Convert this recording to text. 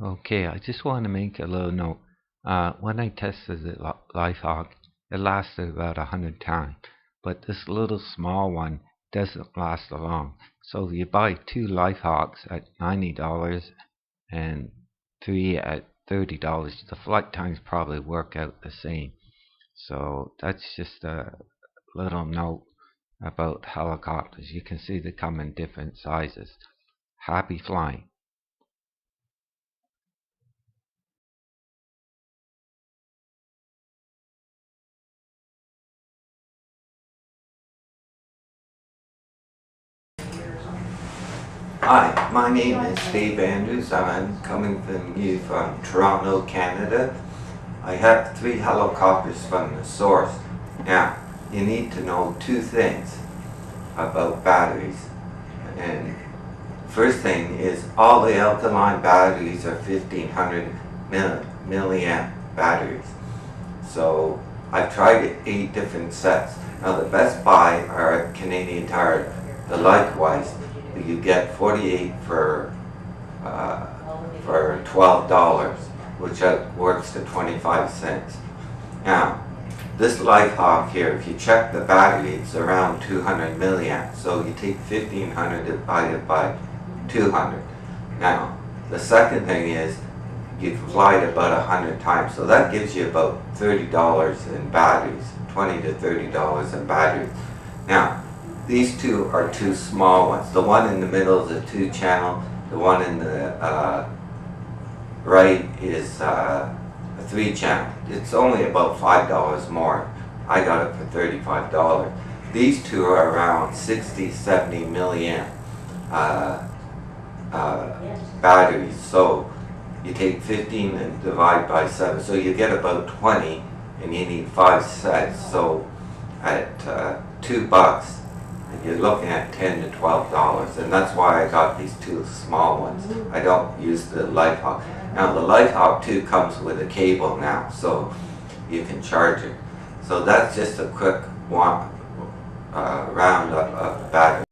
Okay, I just want to make a little note. Uh, when I tested the LiteHawk, it lasted about a hundred times, but this little small one doesn't last long. So you buy two LiteHawks at ninety dollars and three at thirty dollars, the flight times probably work out the same. So that's just a little note about helicopters. You can see they come in different sizes. Happy flying. Hi, my name is Steve Andrews. I'm coming from you from Toronto, Canada. I have three helicopters from the source. Now, you need to know two things about batteries. And first thing is all the alkaline batteries are 1500 milliamp batteries. So I've tried eight different sets. Now the best buy are Canadian Tire, the you get 48 for uh, for $12, which works to 25 cents. Now, this LiteHawk here, if you check the battery, it's around 200 milliamps. So you take 1500 divided by 200. Now, the second thing is you can fly it about 100 times. So that gives you about $30 in batteries, 20 to $30 in batteries. Now, these two are two small ones. The one in the middle is a two channel. The one in the uh, right is uh, a three channel. It's only about five dollars more. I got it for thirty-five dollars. These two are around 60, 70 milliamp uh, uh, batteries. So you take 15 and divide by 7. So you get about 20 and you need 5 sets. So at uh, 2 bucks, you're looking at 10 to 12 dollars and that's why I got these two small ones. I don't use the LiteHawk. Now the LiteHawk 2 comes with a cable now so you can charge it. So that's just a quick uh, round of, battery